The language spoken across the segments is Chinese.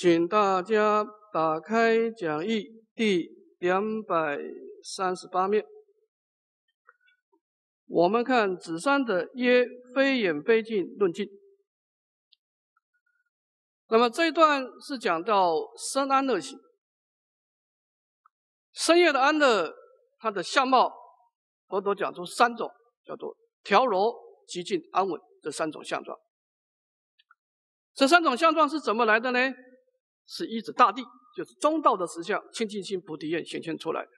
请大家打开讲义第两百三十八面，我们看子山的“曰非眼非镜论镜”。那么这一段是讲到生安乐行，生业的安乐，它的相貌，佛陀讲出三种，叫做调柔、极静、安稳这三种相状。这三种相状是怎么来的呢？是一指大地，就是中道的实相，清净心菩提愿显现出来的。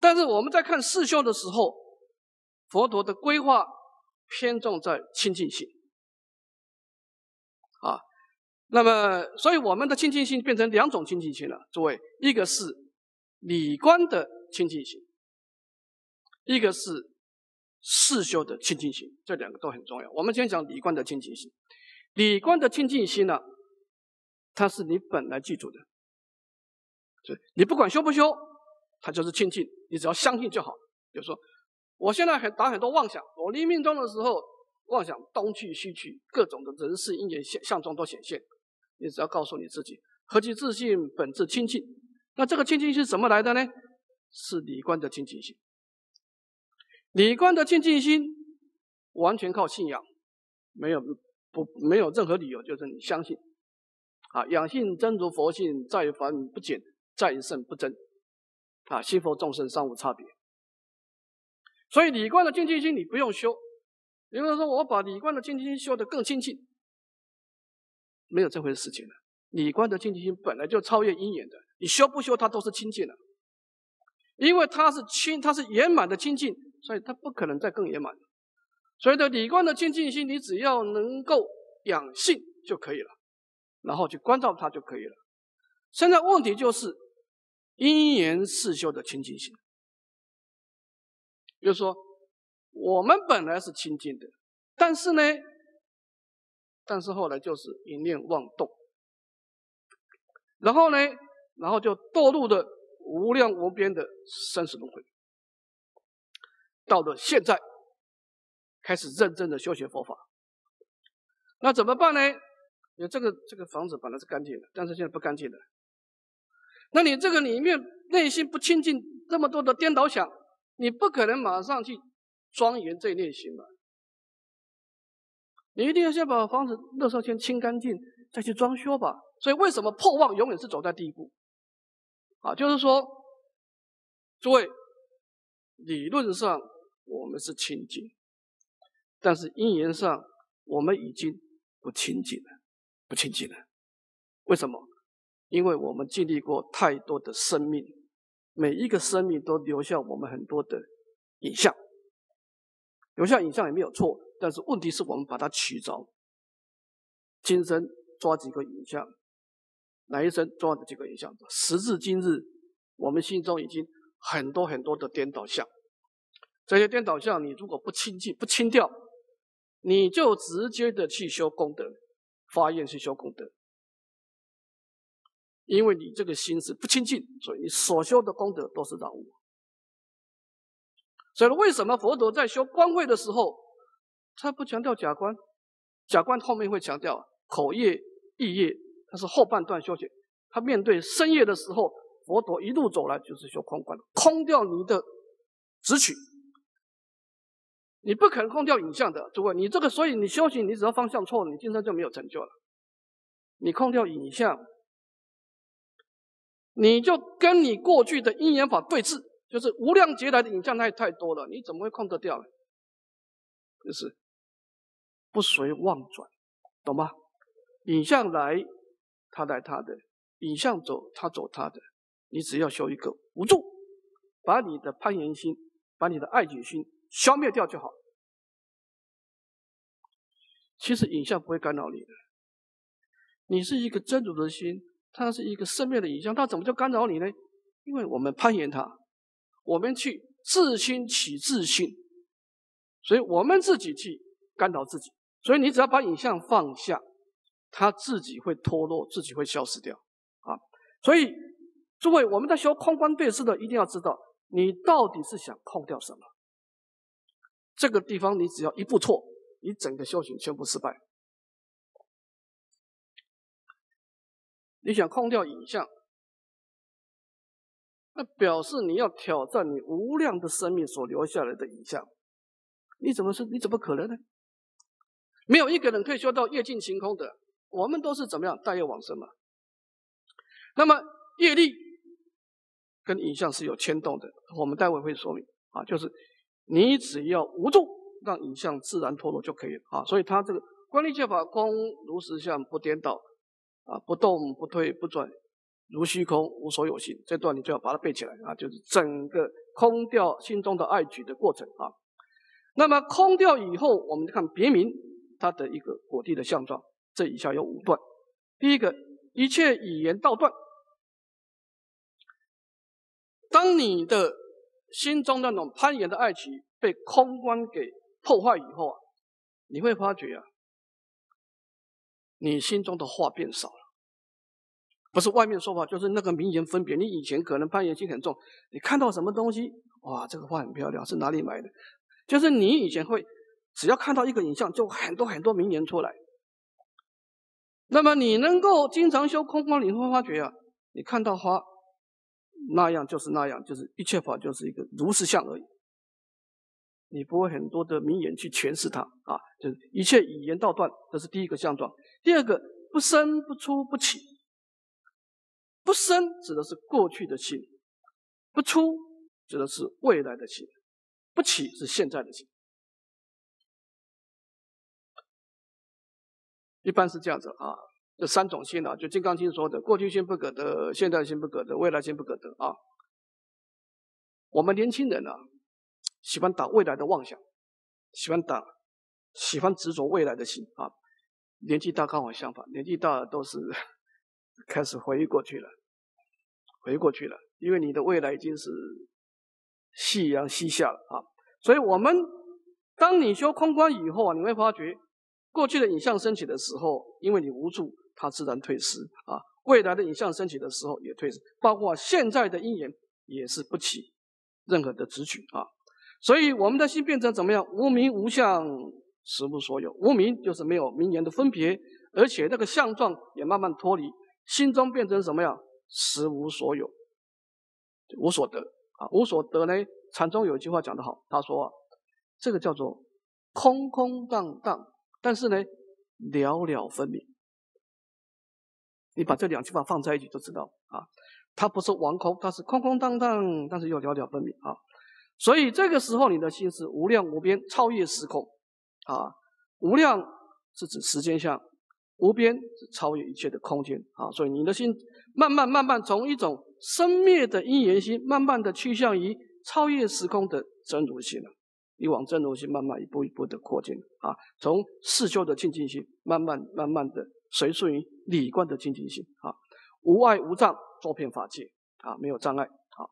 但是我们在看四修的时候，佛陀的规划偏重在清净心啊。那么，所以我们的清净心变成两种清净心了，诸位，一个是理观的清净心，一个是四修的清净心，这两个都很重要。我们先讲理观的清净心，理观的清净心呢？它是你本来记住的，所以你不管修不修，它就是清净。你只要相信就好。比如说，我现在很打很多妄想，我临命中的时候，妄想东去西去，各种的人事因缘相相状都显现。你只要告诉你自己，何其自信，本质清净。那这个清净是怎么来的呢？是理观的清净心。理观的清净心，完全靠信仰，没有不没有任何理由，就是你相信。啊，养性真如佛性，在凡不减，在圣不增。啊，心佛众生尚无差别。所以理观的清净心，你不用修。有人说我把理观的清净心修得更清净，没有这回事情的。理观的清净心本来就超越因缘的，你修不修它都是清净的，因为它是清，它是圆满的清净，所以它不可能再更圆满。所以的理观的清净心，你只要能够养性就可以了。然后去关照它就可以了。现在问题就是因缘四修的清净心，就是说我们本来是清净的，但是呢，但是后来就是一念妄动，然后呢，然后就堕入了无量无边的生死轮回。到了现在，开始认真的修学佛法，那怎么办呢？因为这个这个房子本来是干净的，但是现在不干净的。那你这个里面内心不清净，这么多的颠倒想，你不可能马上去庄严这念心嘛？你一定要先把房子、垃圾先清干净，再去装修吧。所以为什么破妄永远是走在第一步？啊，就是说，诸位，理论上我们是清净，但是因缘上我们已经不清净了。不清净了，为什么？因为我们经历过太多的生命，每一个生命都留下我们很多的影像，留下影像也没有错，但是问题是我们把它取着，今生抓几个影像，哪一生抓的几个影像？时至今日，我们心中已经很多很多的颠倒像，这些颠倒像，你如果不清净、不清掉，你就直接的去修功德。发愿去修功德，因为你这个心是不清净，所以你所修的功德都是染污。所以为什么佛陀在修观慧的时候，他不强调假观？假观后面会强调口业、意业，它是后半段修行。他面对深夜的时候，佛陀一路走来就是修空观，空掉你的执取。你不可能空掉影像的，诸位，你这个，所以你修行，你只要方向错了，你今生就没有成就了。你空掉影像，你就跟你过去的因缘法对峙，就是无量劫来的影像太太多了，你怎么会空得掉呢？就是不随妄转，懂吗？影像来，他来他的；影像走，他走他的。你只要修一个无助，把你的攀岩心，把你的爱举心。消灭掉就好。其实影像不会干扰你的，你是一个真主的心，它是一个生命的影像，它怎么就干扰你呢？因为我们攀岩它，我们去自心起自信，所以我们自己去干扰自己。所以你只要把影像放下，它自己会脱落，自己会消失掉啊。所以诸位，我们在修空观对视的，一定要知道你到底是想空掉什么。这个地方你只要一步错，你整个修行全部失败。你想空掉影像，那表示你要挑战你无量的生命所留下来的影像，你怎么是？你怎么可能呢？没有一个人可以修到业尽晴空的。我们都是怎么样带业往生嘛？那么业力跟影像是有牵动的，我们待会会说明啊，就是你只要无助，让影像自然脱落就可以了啊。所以他这个观力戒法空如实相不颠倒啊，不动不退不转，如虚空无所有性。这段你最好把它背起来啊，就是整个空掉心中的爱举的过程啊。那么空掉以后，我们看别名它的一个果地的相状。这以下有五段。第一个，一切语言道断。当你的心中那种攀岩的爱情被空观给破坏以后啊，你会发觉啊，你心中的话变少了。不是外面说话，就是那个名言分别。你以前可能攀岩心很重，你看到什么东西，哇，这个画很漂亮，是哪里买的？就是你以前会，只要看到一个影像，就很多很多名言出来。那么你能够经常修空光，你会发觉啊，你看到花那样就是那样，就是一切法就是一个如实相而已。你不会很多的名言去诠释它啊，就是一切语言道断，这是第一个相状。第二个不生不出不起，不生指的是过去的心，不出指的是未来的心，不起是现在的心。一般是这样子啊，这三种心啊，就《金刚经》说的，过去心不可得，现在心不可得，未来心不可得啊。我们年轻人呢，喜欢打未来的妄想，喜欢打，喜欢执着未来的心啊。年纪大刚好相反，年纪大都是 开始回忆过去了，回忆过去了，因为你的未来已经是夕阳西下了啊。所以，我们当你修空观以后啊，你会发觉。过去的影像升起的时候，因为你无助，它自然退失啊。未来的影像升起的时候也退失，包括现在的因缘也是不起任何的执取啊。所以我们的心变成怎么样？无名无相，实无所有。无名就是没有名言的分别，而且那个相状也慢慢脱离，心中变成什么样？实无所有，无所得啊。无所得呢？禅宗有句话讲得好，他说：“这个叫做空空荡荡。”但是呢，了了分明。你把这两句话放在一起就知道啊，它不是王空，它是空空荡荡，但是又了了分明啊。所以这个时候你的心是无量无边，超越时空啊。无量是指时间相，无边是超越一切的空间啊。所以你的心慢慢慢慢从一种生灭的因缘心，慢慢的趋向于超越时空的真如心了。你往真如心慢慢一步一步的扩进啊，从四修的清净心，慢慢慢慢的随顺于理观的清净性啊，无碍无障，周遍法界啊，没有障碍啊。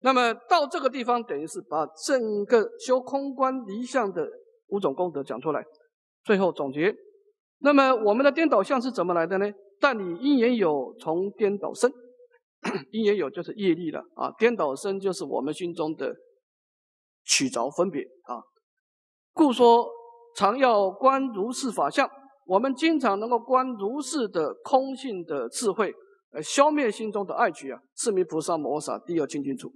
那么到这个地方，等于是把整个修空观离相的五种功德讲出来，最后总结。那么我们的颠倒相是怎么来的呢？但你因缘有，从颠倒生，因缘有就是业力了啊，颠倒生就是我们心中的。取着分别啊，故说常要观如是法相。我们经常能够观如是的空性的智慧，来消灭心中的爱取啊。四弥菩萨摩萨第二清净处，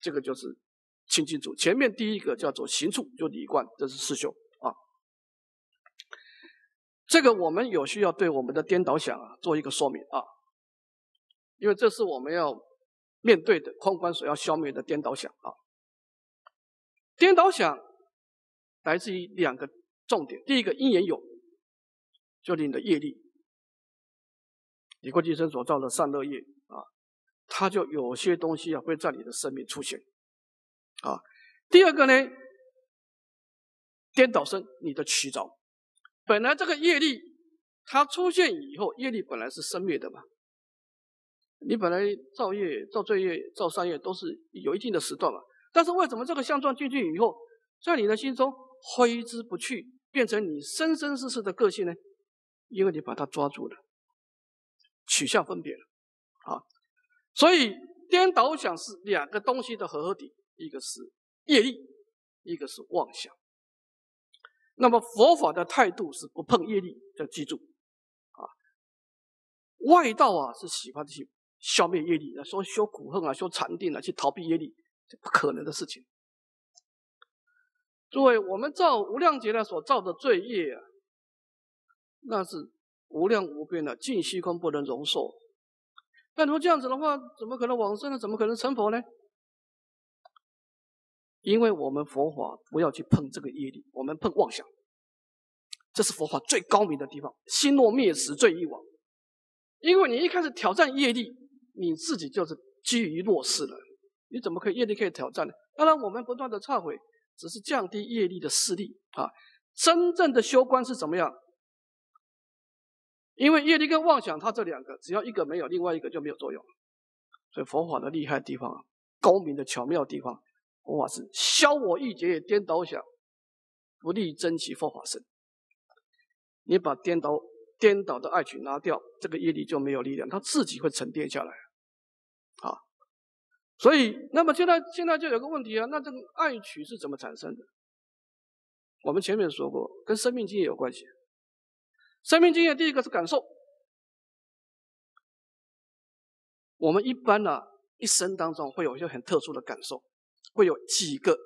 这个就是清净处。前面第一个叫做行处，就理观，这是四修啊。这个我们有需要对我们的颠倒想啊做一个说明啊，因为这是我们要面对的空观所要消灭的颠倒想啊。颠倒想来自于两个重点，第一个因缘有，就是你的业力，你过去生所造的善恶业啊，它就有些东西啊会在你的生命出现啊。第二个呢，颠倒生你的取着，本来这个业力它出现以后，业力本来是生灭的嘛，你本来造业、造罪业、造善业都是有一定的时段嘛。但是为什么这个相状进去以后，在你的心中挥之不去，变成你生生世世的个性呢？因为你把它抓住了，取向分别了，啊，所以颠倒想是两个东西的合合体，一个是业力，一个是妄想。那么佛法的态度是不碰业力，要记住，啊，外道啊是喜欢去消灭业力，说修苦恨啊，修禅定啊，去逃避业力，这不可能的事情。诸位，我们造无量劫来所造的罪业啊，那是无量无边的，尽虚空不能容受。那如果这样子的话，怎么可能往生呢？怎么可能成佛呢？因为我们佛法不要去碰这个业力，我们碰妄想，这是佛法最高明的地方。心若灭时，罪亦亡。因为你一开始挑战业力，你自己就是基于弱势了。你怎么可以业力可以挑战呢？当然，我们不断的忏悔，只是降低业力的势力啊。真正的修观是怎么样？因为业力跟妄想，它这两个只要一个没有，另外一个就没有作用。所以佛法的厉害地方，高明的巧妙地方，佛法是消我欲结，颠倒想，不利真起佛法身。你把颠倒。颠倒的爱取拿掉，这个业力就没有力量，它自己会沉淀下来。所以那么现在现在就有个问题啊，那这个爱取是怎么产生的？我们前面说过，跟生命经验有关系。生命经验第一个是感受，我们一般呢一生当中会有一些很特殊的感受，会有几个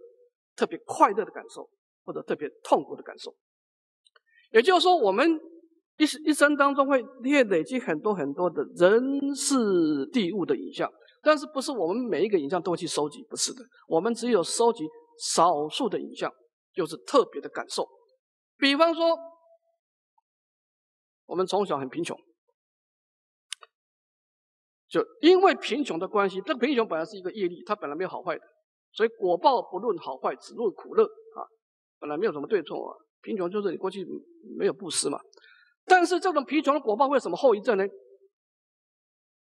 特别快乐的感受，或者特别痛苦的感受。也就是说，我们。一生一生当中会累累积很多很多的人事地物的影像，但是不是我们每一个影像都去收集？不是的，我们只有收集少数的影像，就是特别的感受。比方说，我们从小很贫穷，就因为贫穷的关系，这贫穷本来是一个业力，它本来没有好坏的，所以果报不论好坏，只论苦乐啊，本来没有什么对错啊。贫穷就是你过去没有布施嘛。但是这种贫穷的果报会有什么后遗症呢？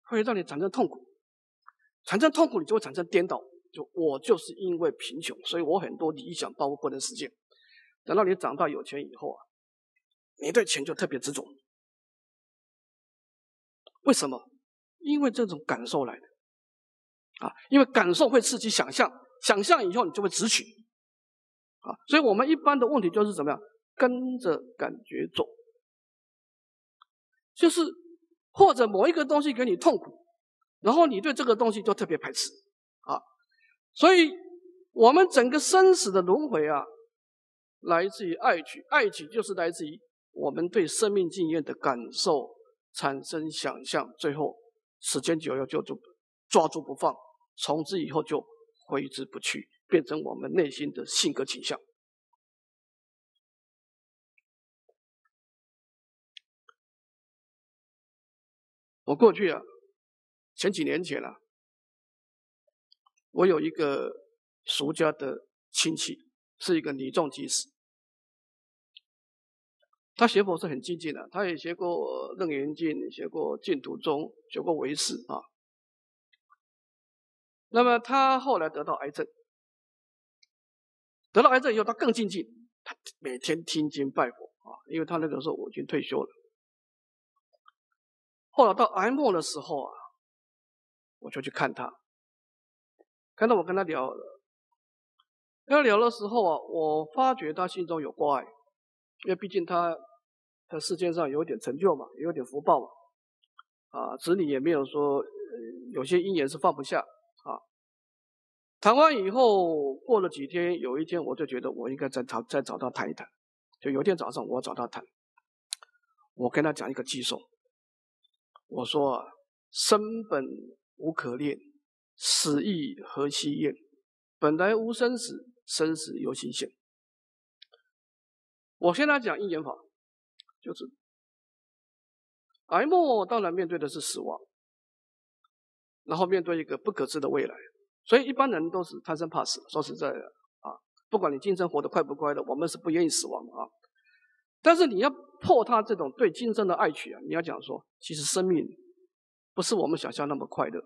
会让你产生痛苦，产生痛苦，你就会产生颠倒。就我就是因为贫穷，所以我很多理想包括不能实现。等到你长大有钱以后啊，你对钱就特别执着。为什么？因为这种感受来的啊，因为感受会刺激想象，想象以后你就会执取啊。所以我们一般的问题就是怎么样，跟着感觉走。就是或者某一个东西给你痛苦，然后你对这个东西就特别排斥啊，所以我们整个生死的轮回啊，来自于爱取，爱取就是来自于我们对生命经验的感受产生想象，最后时间久了就就抓住不放，从此以后就挥之不去，变成我们内心的性格倾向。我过去啊，前几年前啊，我有一个俗家的亲戚，是一个女众居士。他学佛是很精进的，他也学过《楞严经》，学过净土宗，学过唯识啊。那么他后来得到癌症，得到癌症以后，他更精进，他每天听经拜佛啊，因为他那个时候我已经退休了。后来到癌末的时候啊，我就去看他，看到我跟他聊，跟他聊的时候啊，我发觉他心中有挂碍，因为毕竟他在世界上有点成就嘛，有点福报嘛，啊，子女也没有说有些因缘是放不下啊。谈完以后，过了几天，有一天我就觉得我应该再找再找他谈一谈，就有一天早上我找他谈，我跟他讲一个寄送。我说啊，生本无可恋，死亦何惜厌？本来无生死，生死由心现。我现在讲因缘法，就是癌末当然面对的是死亡，然后面对一个不可知的未来，所以一般人都是贪生怕死。说实在的啊，不管你今生活得快不快乐，我们是不愿意死亡的啊。但是你要破他这种对今生的爱取啊！你要讲说，其实生命不是我们想象那么快乐，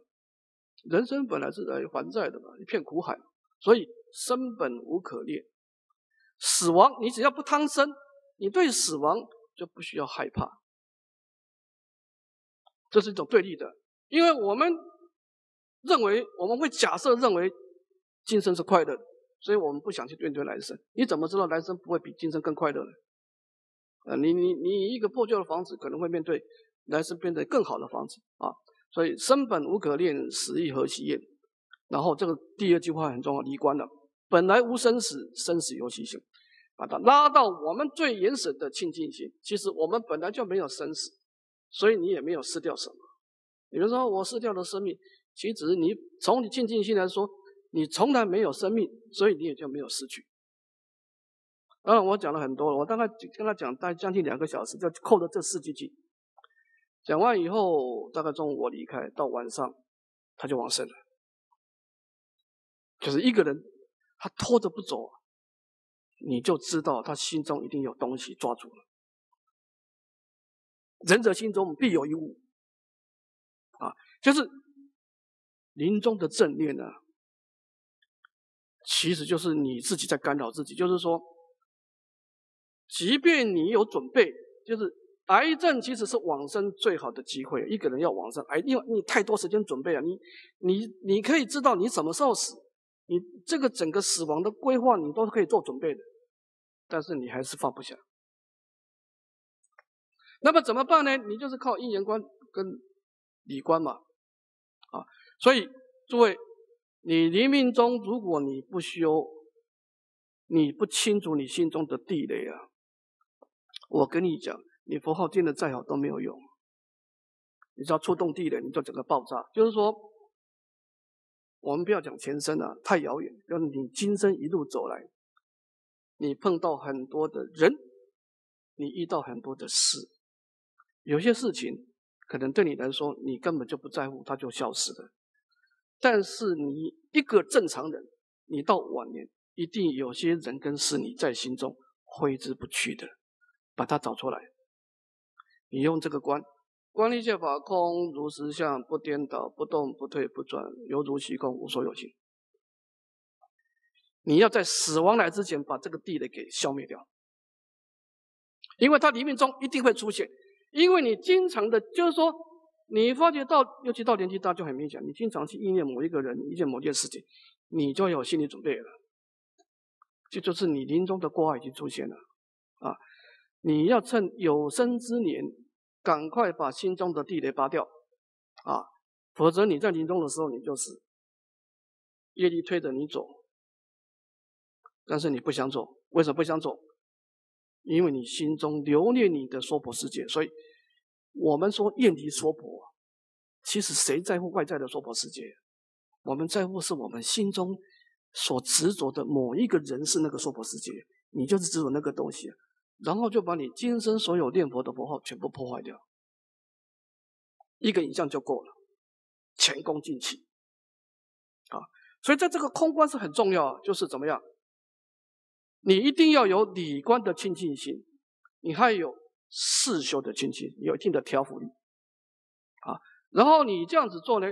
人生本来是在还债的嘛，一片苦海，所以生本无可恋，死亡你只要不贪生，你对死亡就不需要害怕。这是一种对立的，因为我们认为我们会假设认为今生是快乐的，所以我们不想去面对来生。你怎么知道来生不会比今生更快乐呢？呃，你你你一个破旧的房子可能会面对来生变得更好的房子啊。所以生本无可恋，死亦何其厌。然后这个第二句话很重要，离观了。本来无生死，生死由其心，把它拉到我们最原始的清净心。其实我们本来就没有生死，所以你也没有失掉什么。比如说我失掉了生命，其实你从你清净心来说，你从来没有生命，所以你也就没有失去。当然我讲了很多了，我大概跟他讲大概将近两个小时，就扣了这四句经。讲完以后，大概中午我离开，到晚上他就往生了。就是一个人，他拖着不走，你就知道他心中一定有东西抓住了。仁者心中必有一物，啊，就是临终的正念呢，其实就是你自己在干扰自己。就是说，即便你有准备，就是。癌症其实是往生最好的机会。一个人要往生，癌，因为你太多时间准备了。你，你，你可以知道你什么时候死，你这个整个死亡的规划，你都是可以做准备的。但是你还是放不下。那么怎么办呢？你就是靠姻缘观跟理观嘛，啊，所以诸位，你临命中如果你不修，你不清楚你心中的地雷啊，我跟你讲。你佛号建的再好都没有用，你只要触动地雷，你就整个爆炸。就是说，我们不要讲前生啊，太遥远。就你今生一路走来，你碰到很多的人，你遇到很多的事，有些事情可能对你来说你根本就不在乎，它就消失了。但是你一个正常人，你到晚年一定有些人跟事你在心中挥之不去的，把它找出来。你用这个观，观一切法空如实相，不颠倒，不动，不退，不转，犹如虚空，无所有性。你要在死亡来之前把这个地雷给消灭掉，因为它里面中一定会出现。因为你经常的，就是说，你发觉到，尤其到年纪大就很明显，你经常去意念某一个人、一件某件事情，你就有心理准备了。这就是你临终的挂已经出现了啊。你要趁有生之年，赶快把心中的地雷拔掉，啊，否则你在临终的时候，你就是业力推着你走，但是你不想走，为什么不想走？因为你心中留恋你的娑婆世界，所以我们说厌离娑婆，其实谁在乎外在的娑婆世界？我们在乎是我们心中所执着的某一个人是那个娑婆世界，你就是执着那个东西。然后就把你今生所有念佛的佛号全部破坏掉，一个影像就够了，前功尽弃啊！所以在这个空观是很重要，就是怎么样？你一定要有理观的清净心，你还有世修的清净，有一定的调伏力啊。然后你这样子做呢，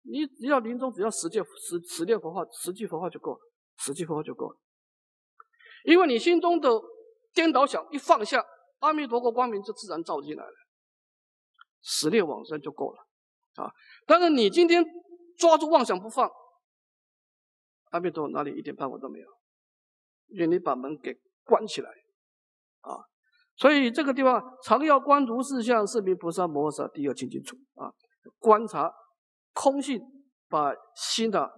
你只要临终只要十句十十念佛号，十句佛号就够了，十句佛号就够了，因为你心中的。颠倒想一放下，阿弥陀佛光明就自然照进来了，十念往生就够了啊！但是你今天抓住妄想不放，阿弥陀佛哪里一点办法都没有？因为你把门给关起来啊！所以这个地方常要观如是相，是名菩萨摩诃萨第二清净处啊！观察空性，把心的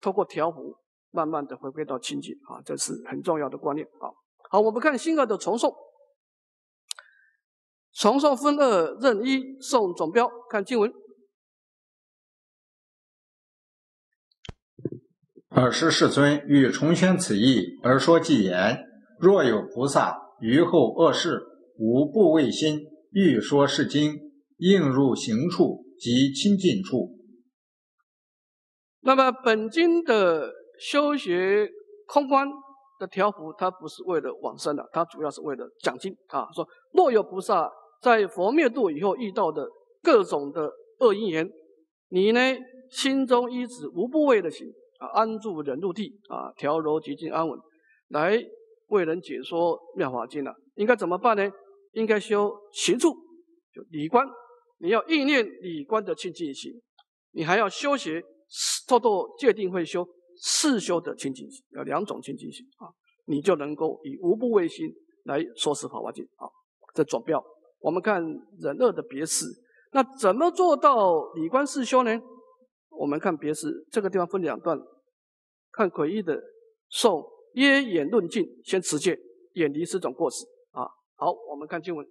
透过调伏，慢慢的回归到清净啊！这是很重要的观念啊！好，我们看新二的重诵。重诵分二，任一诵总标。看经文。尔时世尊欲重宣此意，而说偈言：若有菩萨于后恶世，无不畏心，欲说是经，应入行处及亲近处。那么本经的修学空观。的条幅，它不是为了往生的，它主要是为了讲经啊。说若有菩萨在佛灭度以后遇到的各种的恶因缘，你呢心中依止无部位的行啊，安住忍入地啊，调柔极静安稳，来为人解说妙法经了。应该怎么办呢？应该修行处，就理观。你要意念理观的清净心，你还要修学做做戒定慧修。四修的清净心，有两种清净心啊，你就能够以无不畏心来说是法华经啊。这总标我们看忍恶的别事，那怎么做到理观四修呢？我们看别事这个地方分两段，看诡异的受耶眼论尽，先持戒，远离四种过失啊。好，我们看经文。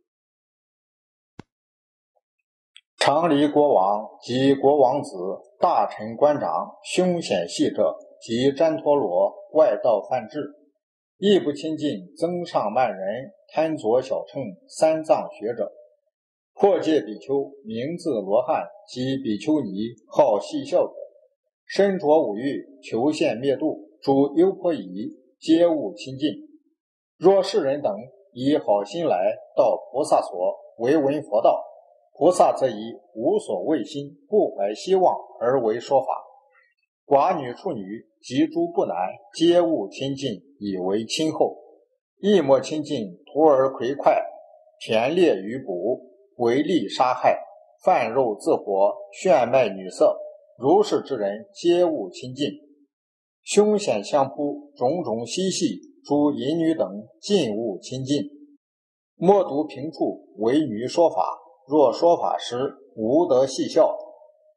常离国王及国王子、大臣官长、凶险细者及旃陀罗外道犯智，亦不亲近增上慢人、贪着小乘三藏学者。破戒比丘名字罗汉及比丘尼好戏笑者，身着五欲求现灭度，诸优婆夷皆勿亲近。若世人等以好心来到菩萨所为闻佛道。菩萨则以无所畏心、不怀希望而为说法。寡女、处女及诸不男，皆勿亲近，以为亲厚。亦莫亲近徒儿魁快，田猎于捕，为利杀害，贩肉自活，炫卖女色。如是之人，皆勿亲近。凶险相扑，种种嬉戏，诸淫女等，尽勿亲近。莫读平处为女说法。若说法时无得细笑，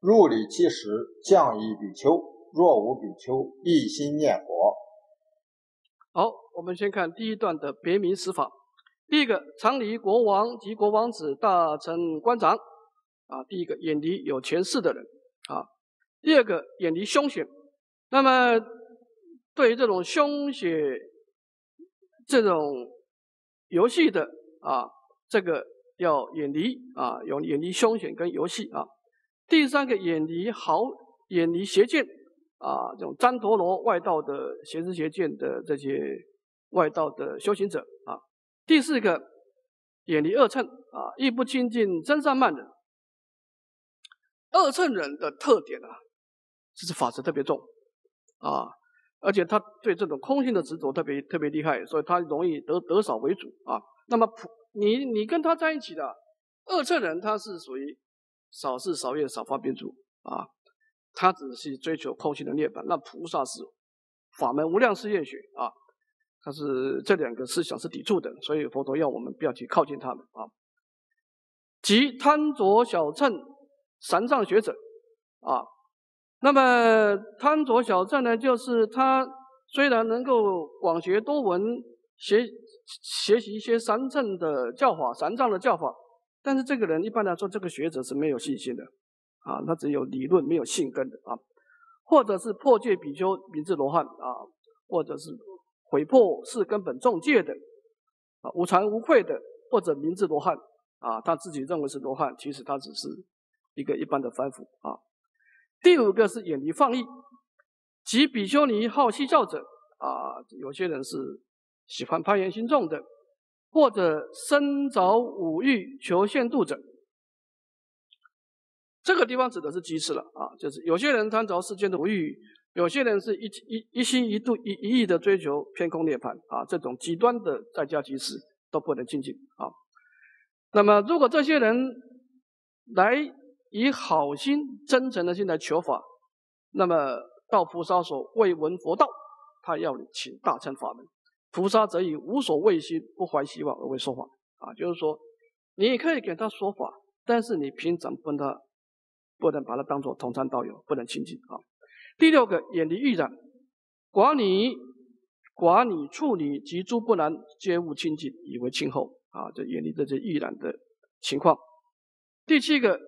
入理其时降一比丘；若无比丘，一心念佛。好，我们先看第一段的别名死法。第一个，常离国王及国王子、大臣、官长啊。第一个，远离有权势的人啊。第二个，远离凶险。那么，对于这种凶险这种游戏的啊，这个。要远离啊，有远离凶险跟游戏啊。第三个，远离好，远离邪见啊，这种旃陀罗外道的邪知邪见的这些外道的修行者啊。第四个，远离恶乘啊，亦不亲近真善慢人。恶乘人的特点啊，就是法执特别重啊，而且他对这种空性的执着特别特别厉害，所以他容易得得少为主啊。那么普。你你跟他在一起的恶测人，他是属于少事少业少发变主啊，他只是追求空性的涅槃。那菩萨是法门无量誓愿学啊，他是这两个思想是抵触的，所以佛陀要我们不要去靠近他们啊。即贪着小乘三藏学者啊，那么贪着小乘呢，就是他虽然能够广学多闻学。学习一些三正的教法、三藏的教法，但是这个人一般来说，这个学者是没有信心的，啊，他只有理论，没有性根的啊，或者是破戒比丘名字罗汉啊，或者是毁破是根本重戒的啊，无惭无愧的，或者名字罗汉啊，他自己认为是罗汉，其实他只是一个一般的凡夫啊。第五个是远离放逸，即比丘尼好嬉笑者啊，有些人是。喜欢攀岩心重的，或者身着五欲求限度者，这个地方指的是居士了啊，就是有些人贪着世间的五欲，有些人是一一一心一度一一意的追求偏空涅槃啊，这种极端的在家居士都不能清净啊。那么，如果这些人来以好心、真诚的心来求法，那么到菩萨所未闻佛道，他要你请大乘法门。菩萨则以无所畏心、不怀希望而为说法啊，就是说，你可以给他说法，但是你平常跟他不能把它当做同参道友，不能亲近啊。第六个，远离欲染，寡女、寡女、处女及诸不男，皆勿亲近，以为亲厚啊。就远离这些欲染的情况。第七个，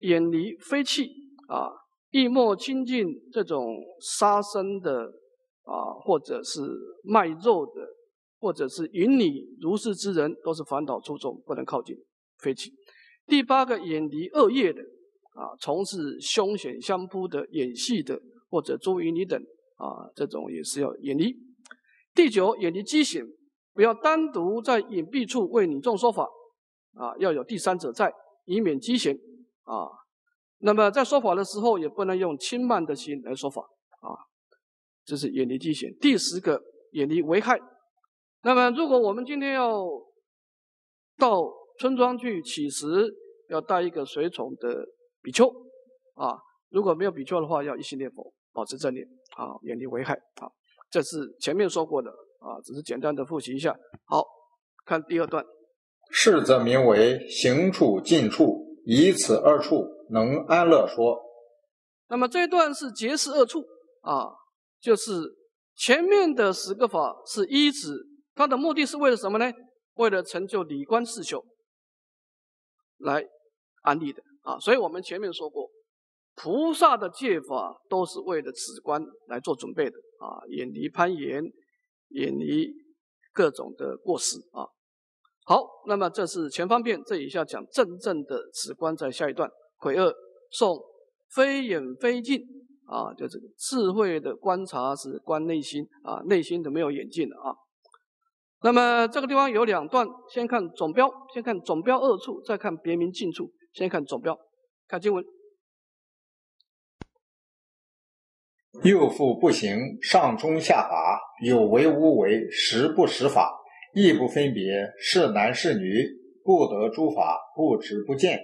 远离非气啊，亦莫亲近这种杀生的。啊，或者是卖肉的，或者是淫女如是之人，都是烦恼出众，不能靠近，非气。第八个，远离恶业的，啊，从事凶险相扑的、演戏的，或者捉淫女等，啊，这种也是要远离。第九，远离畸形，不要单独在隐蔽处为女众说法，啊，要有第三者在，以免畸形。啊，那么在说法的时候，也不能用轻慢的心来说法，啊。这是远离畸形。第十个，远离危害。那么，如果我们今天要到村庄去乞食，要带一个随从的比丘啊。如果没有比丘的话，要一心念佛，保持正念啊，远离危害啊。这是前面说过的啊，只是简单的复习一下。好看第二段，是则名为行处尽处，以此二处能安乐说。那么这一段是结识二处啊，就是前面的十个法是一指，它的目的是为了什么呢？为了成就理观四修来安立的啊。所以我们前面说过，菩萨的戒法都是为了此观来做准备的啊，远离攀岩，远离各种的过失啊。好，那么这是前方便，这一下讲真正的此观，在下一段癸二送非远非近啊，就这个智慧的观察是观内心啊，内心的没有眼镜的啊。那么这个地方有两段，先看总标，先看总标二处，再看别名近处。先看总标，看经文。右腹不行，上中下法，有为无为，实不实法。亦不分别，是男是女，不得诸法，不知不见，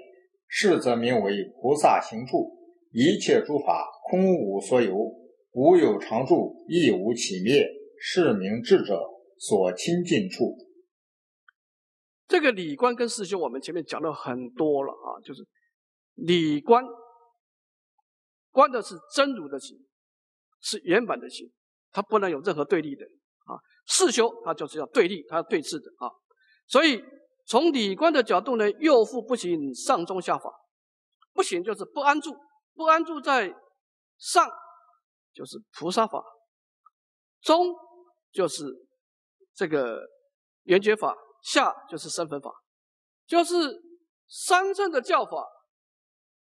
是则名为菩萨行处。一切诸法空无所有，无有常住，亦无起灭，是名智者所亲近处。这个理观跟世修，我们前面讲了很多了啊，就是理观观的是真如的心，是圆满的心，它不能有任何对立的啊。世修，它就是要对立，它要对峙的啊。所以从理观的角度呢，右腹不行上中下法，不行就是不安住，不安住在上就是菩萨法，中就是这个圆觉法，下就是身分法，就是三正的教法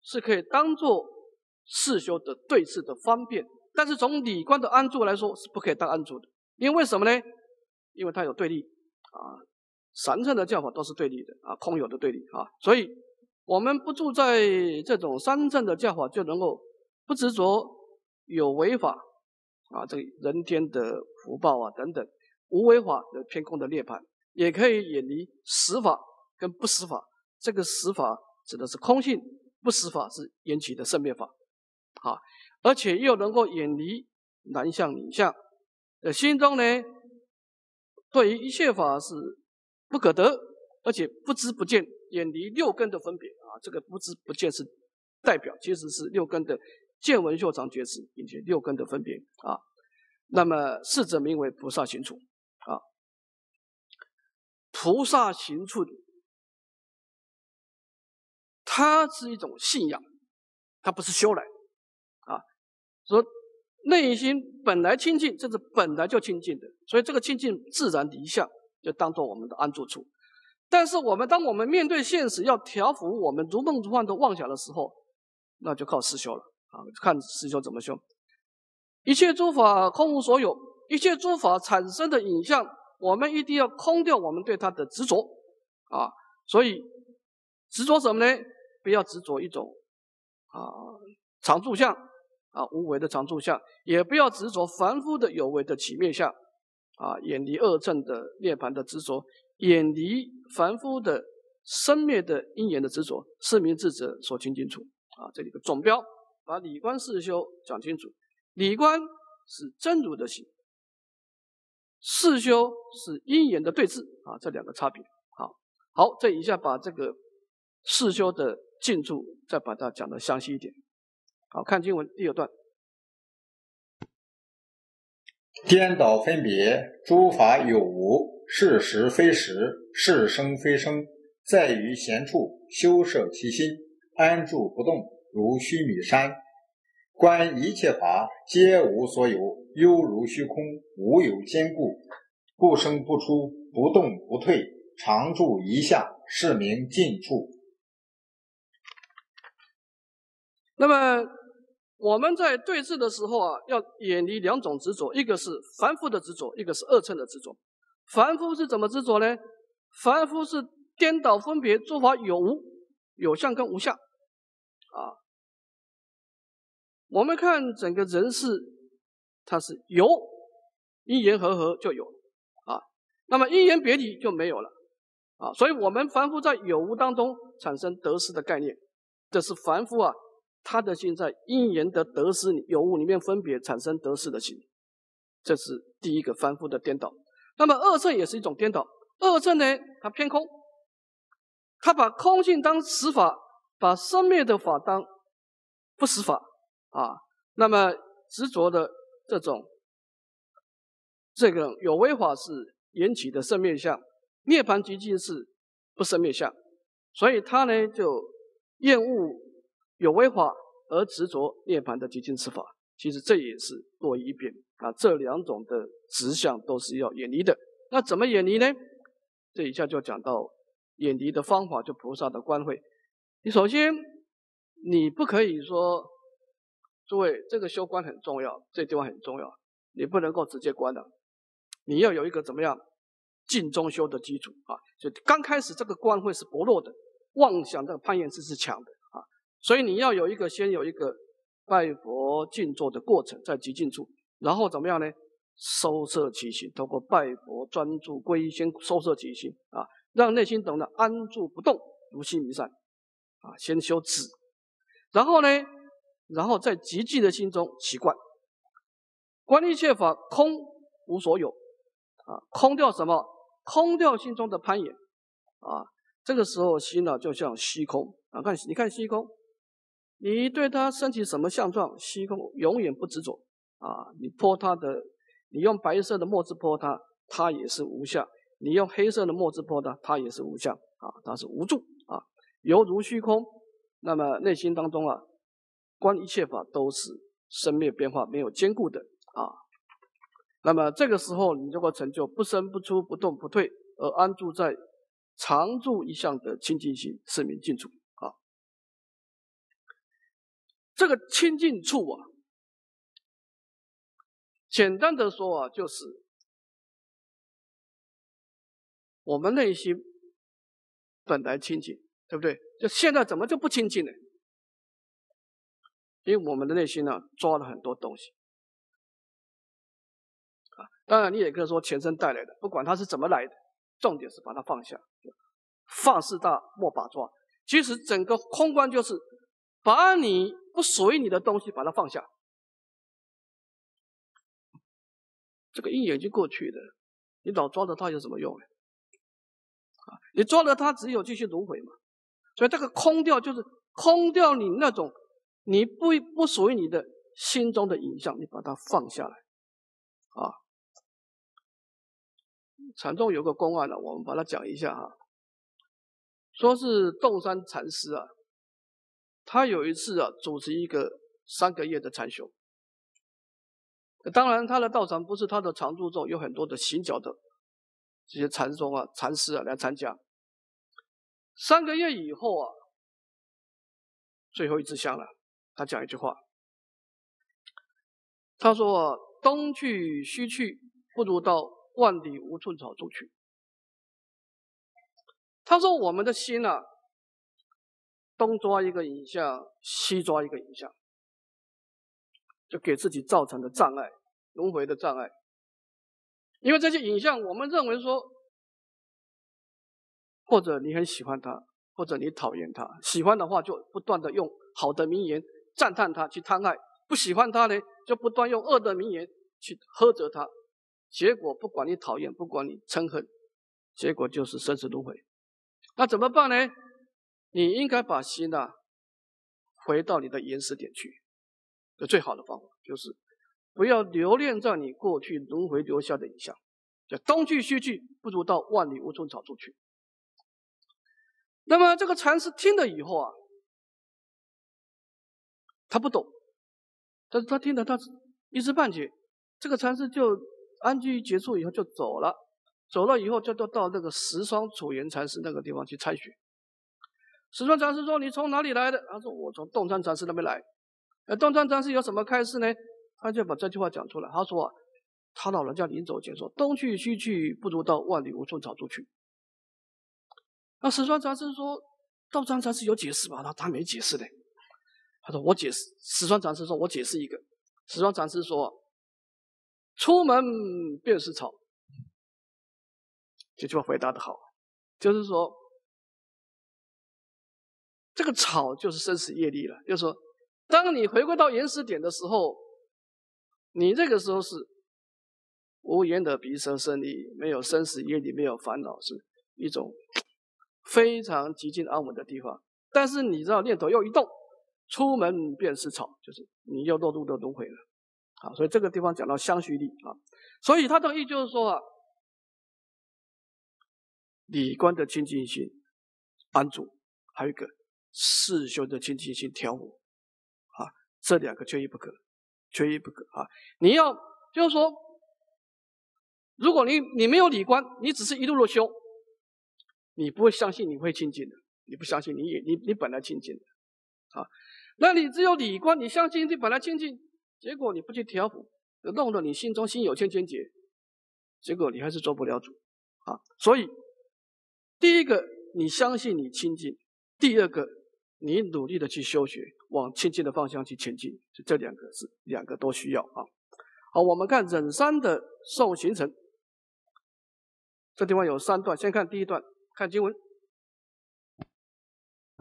是可以当做世修的对峙的方便，但是从理观的安住来说是不可以当安住的。因为什么呢？因为它有对立啊，三乘的教法都是对立的啊，空有的对立啊，所以我们不住在这种三乘的教法，就能够不执着有违法啊，这个人天的福报啊等等，无违法的偏空的涅槃，也可以远离实法跟不实法。这个实法指的是空性，不实法是缘起的生灭法啊，而且又能够远离男相女相。的心中呢，对于一切法是不可得，而且不知不见，远离六根的分别啊。这个不知不见是代表，其实是六根的见闻嗅尝觉知，并且六根的分别啊。那么是者名为菩萨行处。菩萨行处，它是一种信仰，它不是修来啊。说。内心本来清净，这是本来就清净的，所以这个清净自然离相，就当做我们的安住处。但是我们当我们面对现实，要调伏我们如梦如幻的妄想的时候，那就靠实修了啊！看实修怎么修。一切诸法空无所有，一切诸法产生的影像，我们一定要空掉我们对它的执着啊！所以执着什么呢？不要执着一种啊常住相。啊，无为的常住相，也不要执着凡夫的有为的起灭相，啊，远离恶正的涅盘的执着，远离凡夫的生灭的因缘的执着，是名智者所清清楚。啊，这里个总标，把理观四修讲清楚。理观是真如的心，四修是因缘的对峙。啊，这两个差别。好，好，这一下把这个四修的进处再把它讲的详细一点。好看经文第二段，颠倒分别，诸法有无，是实非实，是生非生，在于闲处修摄其心，安住不动，如须弥山。观一切法皆无所有，犹如虚空，无有坚固，不生不出，不动不退，常住一相，是名尽处。那么。我们在对峙的时候啊，要远离两种执着，一个是凡夫的执着，一个是二乘的执着。凡夫是怎么执着呢？凡夫是颠倒分别诸法有无，有相跟无相啊。我们看整个人世，它是有因缘和合就有啊，那么因缘别离就没有了啊。所以，我们凡夫在有无当中产生得失的概念，这是凡夫啊。他的心在因缘的得失有无里面分别产生得失的心，这是第一个凡夫的颠倒。那么二乘也是一种颠倒。二乘呢，它偏空他把空性当实法，把生灭的法当不实法啊。那么执着的这种这个有为法是缘起的生灭相，涅槃极境是不生灭相，所以他呢就厌恶有为法而执着涅槃的极境之法。其实这也是多一变啊，这两种的执相都是要远离的。那怎么远离呢？这一下就讲到远离的方法，就菩萨的观慧。你首先你不可以说，诸位这个修观很重要，这地方很重要，你不能够直接观的，你要有一个怎么样静中修的基础啊。就刚开始这个观会是薄弱的，妄想这个攀岩是是强的啊，所以你要有一个先有一个。拜佛静坐的过程在极静处，然后怎么样呢？收摄其心，通过拜佛专注归先收摄其心啊，让内心懂得安住不动，如心弥散啊。先修止，然后呢，然后在极静的心中习惯观一切法空无所有啊，空掉什么？空掉心中的攀岩啊。这个时候心呢，就像虚空啊，看你看虚空。你对它升起什么相状？虚空永远不执着啊！你泼它的，你用白色的墨汁泼它，它也是无相；你用黑色的墨汁泼它，它也是无相啊！它是无助啊，犹如虚空。那么内心当中啊，观一切法都是生灭变化，没有坚固的啊。那么这个时候，你就会成就不生不出、不动不退，而安住在常住一向的清净心，是名净处啊。这个清净处啊，简单的说啊，就是我们内心本来清净，对不对？就现在怎么就不清净呢？因为我们的内心呢，抓了很多东西啊。当然，你也可以说前生带来的，不管它是怎么来的，重点是把它放下。放事大，莫把抓。其实整个空观就是。把你不属于你的东西，把它放下。这个一眼就过去的，你老抓着它有什么用？啊，你抓着它，只有继续轮回嘛。所以这个空掉，就是空掉你那种你不不属于你的心中的影像，你把它放下来。啊，禅宗有个公案呢，我们把它讲一下哈。说是洞山禅师啊。他有一次啊，主持一个三个月的禅修。当然，他的道场不是他的常住众，有很多的行脚的这些禅宗啊、禅师啊来参加。三个月以后啊，最后一支香了，他讲一句话，他说：“东去西去，不如到万里无寸草处去。”他说：“我们的心啊。”东抓一个影像，西抓一个影像，就给自己造成的障碍，轮回的障碍。因为这些影像，我们认为说，或者你很喜欢他，或者你讨厌他。喜欢的话，就不断的用好的名言赞叹他，去贪爱；不喜欢他呢，就不断用恶的名言去呵责他。结果，不管你讨厌，不管你憎恨，结果就是生死轮回。那怎么办呢？你应该把心呐回到你的原始点去，这最好的方法就是不要留恋在你过去轮回留下的影像，叫东去西去，不如到万里无寸草处去。那么这个禅师听了以后啊，他不懂，但是他听了，他一知半解。这个禅师就安居结束以后就走了，走了以后就到到那个十双楚原禅师那个地方去参学。石川禅师说：“你从哪里来的？”他说：“我从洞山禅师那边来。”呃，洞山禅师有什么开示呢？他就把这句话讲出来。他说：“啊，他老人家临走前说，东去西去，不如到万里无寸草处去。”那石川禅师说：“道山禅师有解释吧？”他他没解释的。他说：“我解释。”石川禅师说：“我解释一个。”石川禅师说：“出门便是草。”这句话回答的好，就是说。这个草就是生死业力了，就是说，当你回归到原始点的时候，你这个时候是无言的鼻舌生利，没有生死业力，没有烦恼，是一种非常极静安稳的地方。但是你知道念头又一动，出门便是草，就是你又落入的轮回了。啊，所以这个地方讲到相续力啊，所以他的意就是说啊，理观的清净心安住，还有一个世修的清净心调伏，啊，这两个缺一不可，缺一不可啊！你要就是说，如果你你没有理观，你只是一路路修，你不会相信你会清净的，你不相信你也你你本来清净的，啊，那你只有理观，你相信你本来清净。结果你不去调伏，弄得你心中心有千千结，结果你还是做不了主啊！所以，第一个你相信你清净，第二个你努力的去修学，往清净的方向去前进，就这两个是两个都需要啊。好，我们看忍山的受形成，这地方有三段，先看第一段，看经文：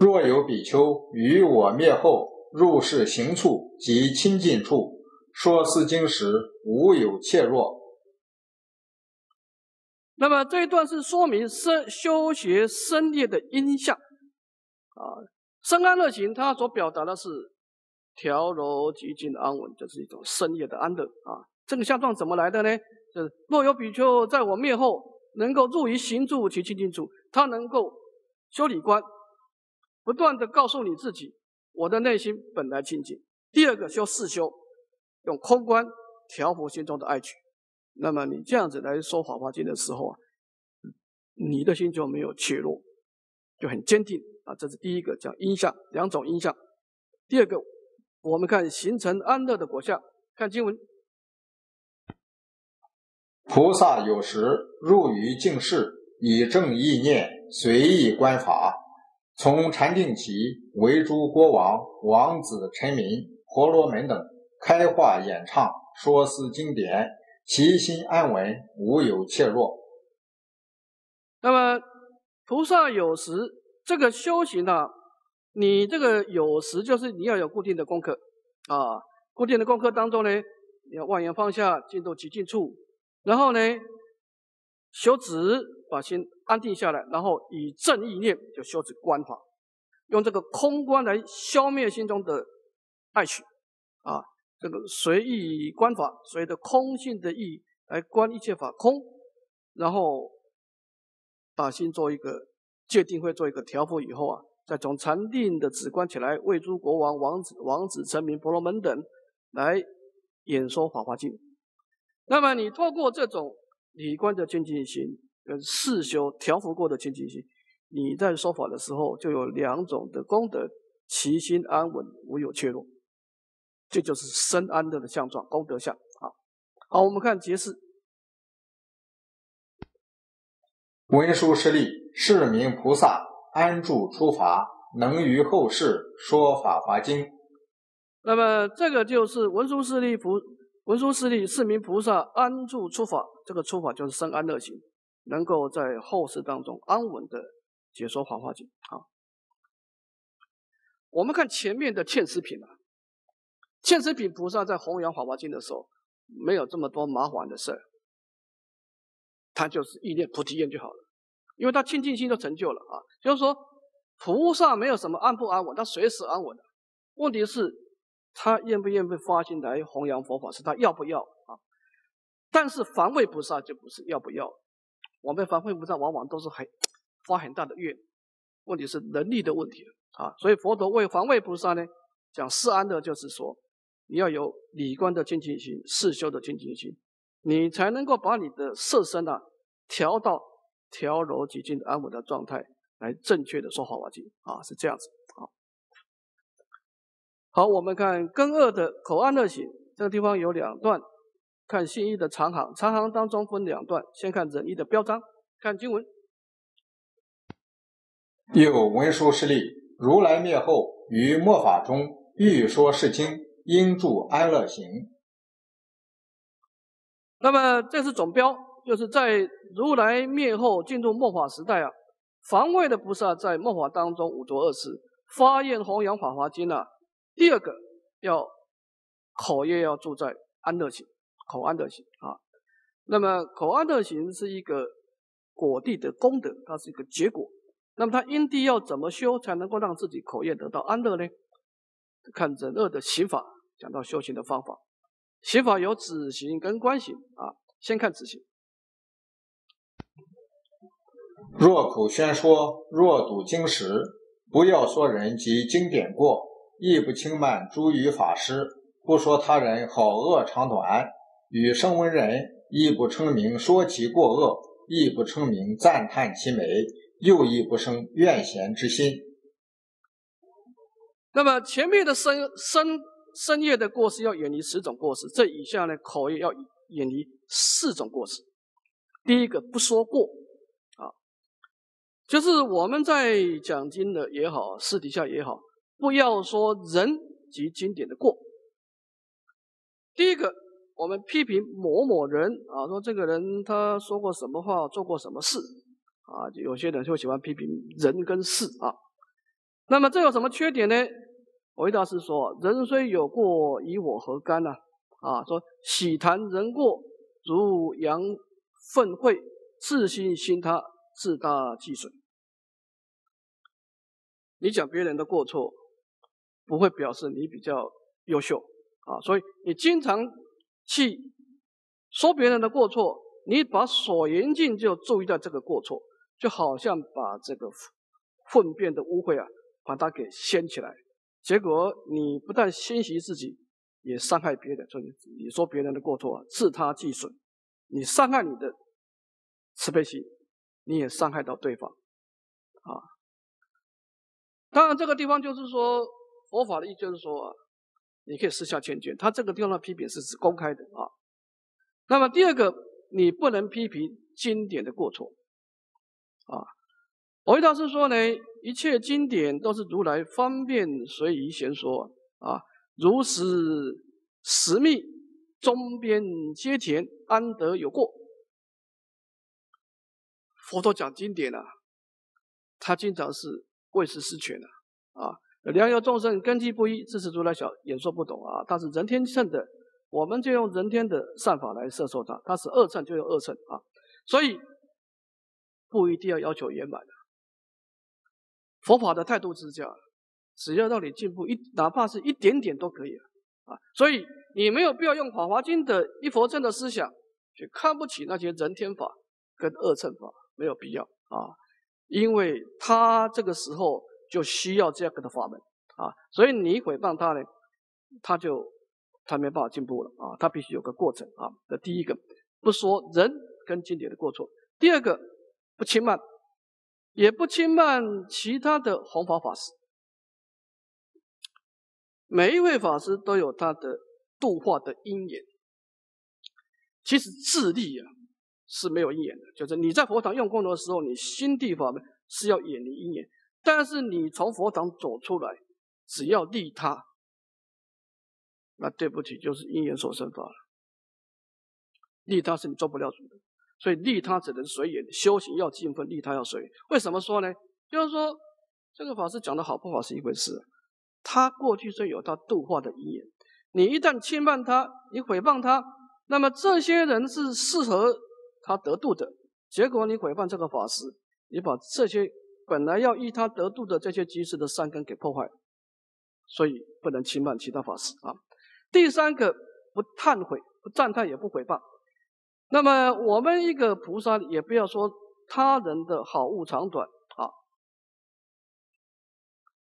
若有比丘于我灭后。入世行处及亲近处，说思经时无有怯弱。那么这一段是说明生修学生业的因相啊，生安乐行，它所表达的是调柔极静安稳，这是一种生业的安乐啊。这个相状怎么来的呢？就是若有比丘在我灭后，能够入于行住及亲近处，他能够修理观，不断的告诉你自己。我的内心本来清净。第二个修四修，用空观调伏心中的爱取。那么你这样子来说《法华经》的时候啊，你的心就没有怯弱，就很坚定啊。这是第一个叫因相，两种因相。第二个，我们看形成安乐的果相，看经文：菩萨有时入于净室，以正意念随意观法。从禅定起，为诸国王、王子、臣民、婆罗门等开化演唱，说思经典，其心安稳，无有怯弱。那么菩萨有时这个修行呢，你这个有时就是你要有固定的功课啊，固定的功课当中呢，要万言放下，进入极静处，然后呢，修止，把心。安定下来，然后以正意念就修止观法，用这个空观来消灭心中的爱取，啊，这个随意观法，随着空性的意来观一切法空，然后把心做一个界定，会做一个调伏以后啊，再从禅定的止观起来，为诸国王、王子、王子、臣民、婆罗门等来演说法华经。那么你透过这种理观的清净心。跟四修调伏过的清净心，你在说法的时候就有两种的功德，其心安稳，无有怯弱，这就是深安乐的相状，功德相啊。好，我们看结释。文殊师利，是名菩萨，安住出法，能于后世说法华经。那么这个就是文殊师利菩文殊师利是名菩萨安住出法，这个出法就是深安乐行。能够在后世当中安稳的解说《法华经》啊。我们看前面的欠食品啊，欠食品菩萨在弘扬《法华经》的时候，没有这么多麻烦的事儿，他就是意念菩提愿就好了，因为他清净心就成就了啊。就是说，菩萨没有什么安不安稳，他随时安稳的。问题是，他愿不愿意发心来弘扬佛法，是他要不要啊？但是防卫菩萨就不是要不要。我们凡会菩萨往往都是很发很大的愿，问题是能力的问题啊。所以佛陀为防卫菩萨呢，讲四安的，就是说你要有理观的清净心、四修的清净心，你才能够把你的色身啊调到调柔极静安稳的状态，来正确的说法华经啊，是这样子啊。好，我们看根二的口岸乐行，这个地方有两段。看信义的长行，长行当中分两段，先看仁义的标章，看经文。有文殊师利，如来灭后于末法中，欲说是经，应住安乐行。那么这是总标，就是在如来灭后进入末法时代啊，防卫的菩萨在末法当中五浊恶世发愿弘扬法华经啊。第二个要口业要住在安乐行。口安乐行啊，那么口安乐行是一个果地的功德，它是一个结果那么他因地要怎么修才能够让自己口业得到安乐呢？看忍恶的刑法，讲到修行的方法。刑法有止刑跟观刑啊，先看止刑。若口宣说，若读经史，不要说人及经典过，亦不轻慢诸于法师，不说他人好恶长短，与声闻人亦不称名说其过恶，亦不称名赞叹其美，又亦不生怨嫌之心。那么前面的深深深夜的过失要远离十种过失，这以下呢口业要远离四种过失。第一个不说过。啊就是我们在讲经的也好，私底下也好，不要说人及经典的过。第一个，我们批评某某人啊，说这个人他说过什么话，做过什么事啊，有些人就喜欢批评人跟事啊。那么这有什么缺点呢？维大师说：“人虽有过，与我何干呢？”啊，说喜谈人过，如羊粪秽，自心心他，自大忌损。你讲别人的过错，不会表示你比较优秀啊，所以你经常去说别人的过错，你把所言境就注意到这个过错，就好像把这个粪便的污秽啊，把它给掀起来，结果你不但欣喜自己，也伤害别人。所以你说别人的过错，自他既损，你伤害你的慈悲心，你也伤害到对方啊。当然，这个地方就是说，佛法的意思就是说，你可以私下劝劝。他这个地方的批评是指公开的啊。那么第二个，你不能批评经典的过错啊。我大师说呢，一切经典都是如来方便随宜闲说啊，如实实密，中边皆甜，安得有过？佛陀讲经典啊，他经常是。为时失权了啊！良友众生根基不一，自持如来小演说不懂啊！他是人天乘的，我们就用人天的善法来摄受他；他是恶乘，就用恶乘啊！所以不一定要要求圆满的。佛法的态度是这样，只要让你进步一，哪怕是一点点都可以啊！所以你没有必要用《法华经》的一佛乘的思想去看不起那些人天法跟恶乘法，没有必要啊！因为他这个时候就需要这样的法门啊，所以你诽谤他呢，他就他没办法进步了啊，他必须有个过程啊。这第一个不说人跟经典的过错，第二个不轻慢，也不轻慢其他的弘法法师。每一位法师都有他的度化的因缘，其实自利啊。是没有因缘的，就是你在佛堂用功的时候，你心地法门是要远离因缘。但是你从佛堂走出来，只要利他，那对不起，就是因缘所生法了。利他是你做不了主的，所以利他只能随缘。修行要尽分，利他要随缘。为什么说呢？就是说这个法师讲的好不好是一回事，他过去是有他度化的因缘。你一旦轻慢他，你诽谤他，那么这些人是适合。他得度的结果，你毁谤这个法师，你把这些本来要依他得度的这些居士的善根给破坏，所以不能轻慢其他法师啊。第三个，不忏悔，不赞叹，也不毁谤。那么我们一个菩萨也不要说他人的好恶长短啊，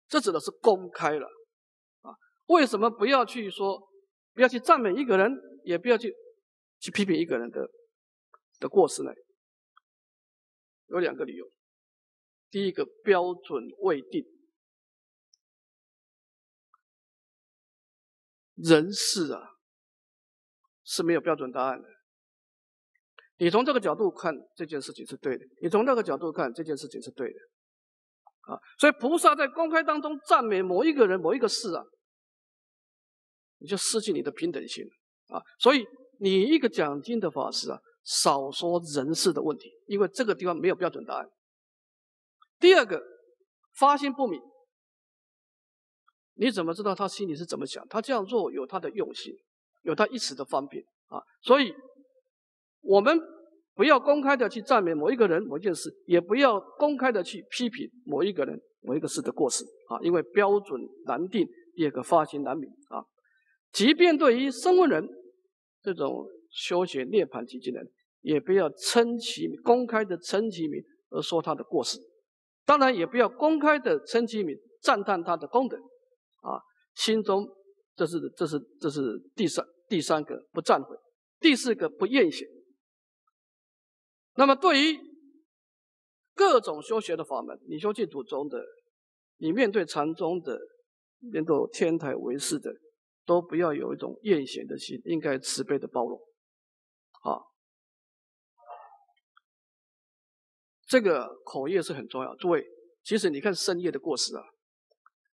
这指的是公开了啊。为什么不要去说，不要去赞美一个人，也不要去去批评一个人的？的过失呢，有两个理由。第一个标准未定，人事啊是没有标准答案的。你从这个角度看这件事情是对的，你从那个角度看这件事情是对的，啊，所以菩萨在公开当中赞美某一个人、某一个事啊，你就失去你的平等心啊。所以你一个讲经的法师啊。少说人事的问题，因为这个地方没有标准答案。第二个，发心不明，你怎么知道他心里是怎么想？他这样做有他的用心，有他一时的方便啊。所以，我们不要公开的去赞美某一个人、某一件事，也不要公开的去批评某一个人、某一个事的过失啊，因为标准难定，第二个发心难明啊。即便对于声闻人这种修学涅槃寂静人，也不要称其公开的称其名而说他的过失，当然也不要公开的称其名赞叹他的功德啊。心中这是这是这是第三第三个不忏悔，第四个不厌嫌。那么对于各种修学的法门，你修净土中的，你面对禅宗的，面对天台为师的。都不要有一种厌嫌的心，应该慈悲的包容，这个口业是很重要。诸位，其实你看深夜的过失啊，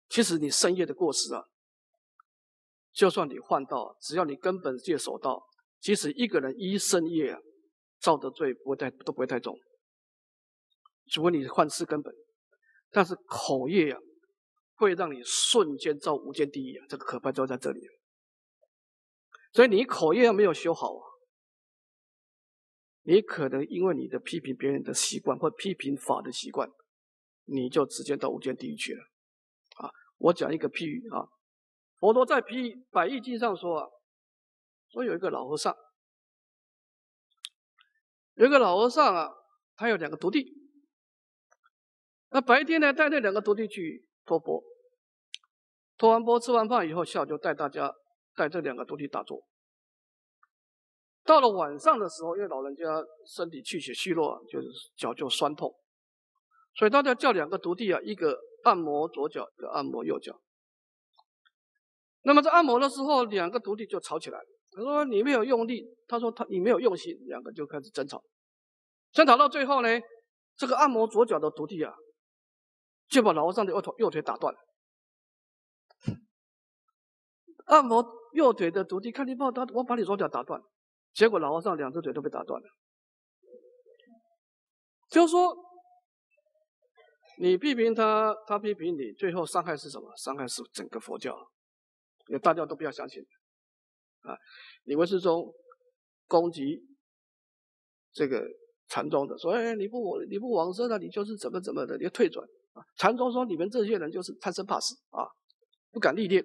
其实你深夜的过失啊，就算你换道，只要你根本戒守道，其实一个人一深夜啊，造的罪不会太都不会太重，除非你换世根本，但是口业啊。会让你瞬间造无间地狱啊！这个可怕就在这里。所以你口业没有修好啊，你可能因为你的批评别人的习惯或批评法的习惯，你就直接到无间地狱去了。啊，我讲一个譬喻啊，佛陀在《譬百亿经》上说啊，说有一个老和尚，有一个老和尚啊，他有两个徒弟，那白天呢带那两个徒弟去托钵。托完钵，吃完饭以后，下午就带大家带这两个徒弟打坐。到了晚上的时候，因为老人家身体气血虚弱，就是脚就酸痛，所以大家叫两个徒弟啊，一个按摩左脚，一个按摩右脚。那么在按摩的时候，两个徒弟就吵起来。他说：“你没有用力。”他说：“他你没有用心。”两个就开始争吵。争吵到最后呢，这个按摩左脚的徒弟啊，就把老和尚的右腿右腿打断了。按摩右腿的徒弟看你把我打，我把你左脚打断，结果老和尚两只腿都被打断了。就说你批评他，他批评你，最后伤害是什么？伤害是整个佛教，也大家都不要相信啊！你们是中攻击这个禅宗的，说哎你不你不往生了，你就是怎么怎么的，你要退转啊！禅宗说你们这些人就是贪生怕死啊，不敢历练。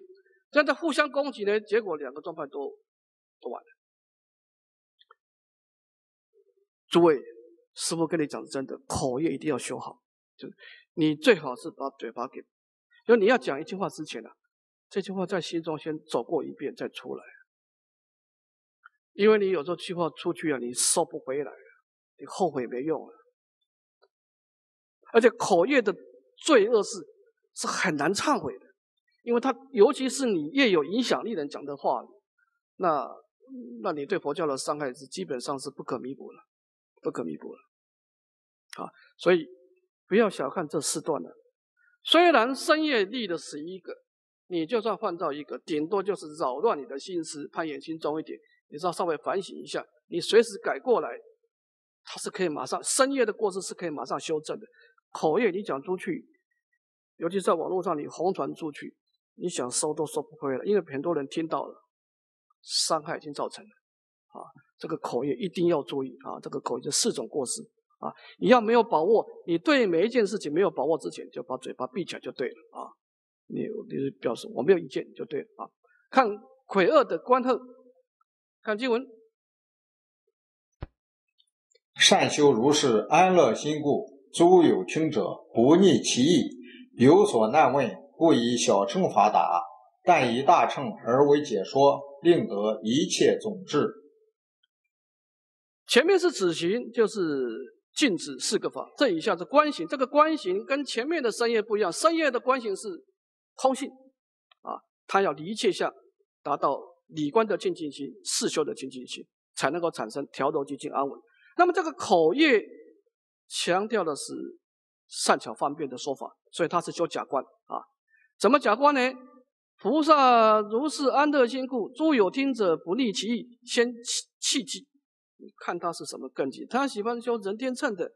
这样在互相攻击呢，结果两个宗派都都完了。诸位，师傅跟你讲真的，口业一定要修好，就你最好是把嘴巴给，就你要讲一句话之前呢，这句话在心中先走过一遍再出来，因为你有时候句话出去啊，你收不回来你后悔没用啊。而且口业的罪恶是是很难忏悔的。因为他，尤其是你越有影响力人讲的话，那那你对佛教的伤害是基本上是不可弥补了，不可弥补了。啊，所以不要小看这四段了。虽然深夜立的十一个，你就算换到一个，顶多就是扰乱你的心思，攀岩心重一点，你只要稍微反省一下，你随时改过来，它是可以马上深夜的过失是可以马上修正的。口业你讲出去，尤其在网络上你红传出去。你想收都收不回来，因为很多人听到了，伤害已经造成了，啊，这个口业一定要注意啊，这个口业四种过失啊，你要没有把握，你对每一件事情没有把握之前，就把嘴巴闭起来就对了啊，你你表示我没有意见就对了啊，看魁恶的观后，看经文，善修如是安乐心故，诸有听者不逆其意，有所难问。故以小乘法答，但以大乘而为解说，令得一切总治。前面是止行，就是禁止四个法。这以下是观行，这个观行跟前面的三业不一样。三业的观行是空性，啊，他要离一切相，达到理观的清净心、四修的清净心，才能够产生调柔极静安稳。那么这个口业强调的是善巧方便的说法，所以他是修假观啊。怎么假观呢？菩萨如是安乐心故，诸有听者不逆其意，先弃弃记。你看他是什么根基？他喜欢修人天乘的，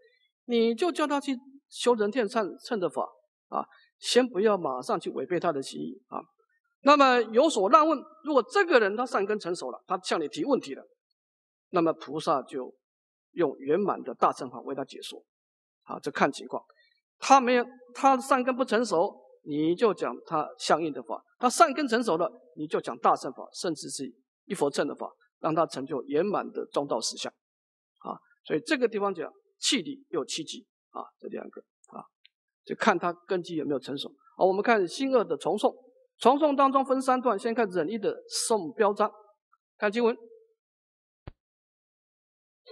你就叫他去修人天乘乘的法啊！先不要马上去违背他的心意啊。那么有所让问，如果这个人他善根成熟了，他向你提问题了，那么菩萨就用圆满的大乘法为他解说，啊，这看情况。他没有他善根不成熟，你就讲他相应的法；他善根成熟了，你就讲大乘法，甚至是一佛乘的法，让他成就圆满的中道实相。啊，所以这个地方讲气力有七级啊，这两个啊，就看他根基有没有成熟。好，我们看新二的重诵，重诵当中分三段，先看忍一的诵标章，看经文。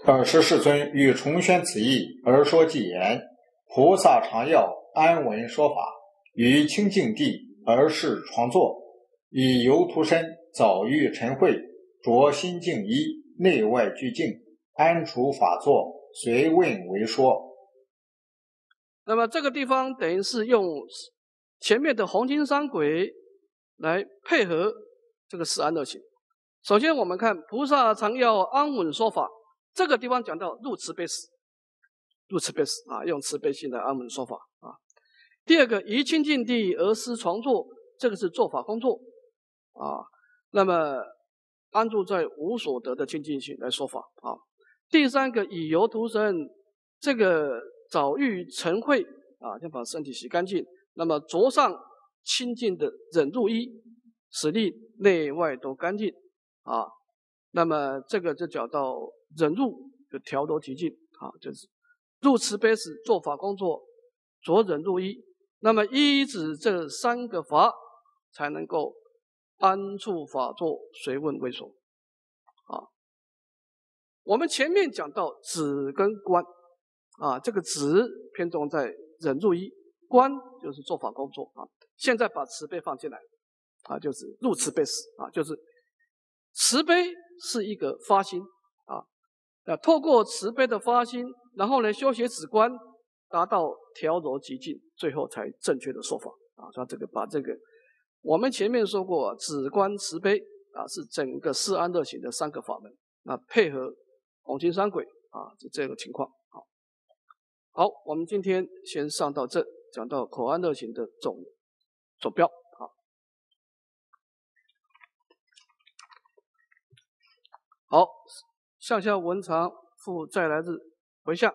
尔时世尊欲重宣此义，而说偈言：菩萨常要安闻说法，于清净地而示创作，以游图身，早遇晨会，着心静一，内外俱净，安处法座，随问为说。那么这个地方等于是用前面的红金三轨来配合这个四安乐行。首先我们看菩萨常要安稳说法。这个地方讲到入慈悲时，入慈悲时啊，用慈悲心的安稳说法啊。第二个，宜清净地而思创作，这个是做法工作啊。那么安住在无所得的清净心来说法啊。第三个，以油涂身，这个早浴晨会啊，先把身体洗干净。那么着上清净的忍入衣，使力内外都干净啊。那么这个就讲到。忍入就调柔提净啊，就是入慈悲时做法工作，着忍入一，那么依止这三个法，才能够安住法座，随问为说啊。我们前面讲到止跟观啊，这个止偏重在忍住一，观就是做法工作啊。现在把慈悲放进来啊，就是入慈悲时啊，就是慈悲是一个发心。啊，那透过慈悲的发心，然后呢，修学止观，达到调柔极静，最后才正确的说法啊。说这个把这个，我们前面说过，止观慈悲啊，是整个四安乐行的三个法门。那配合红金三轨啊，就这个情况。好，好，我们今天先上到这，讲到口安乐行的总总标。好，好。向下文长复再来日回向。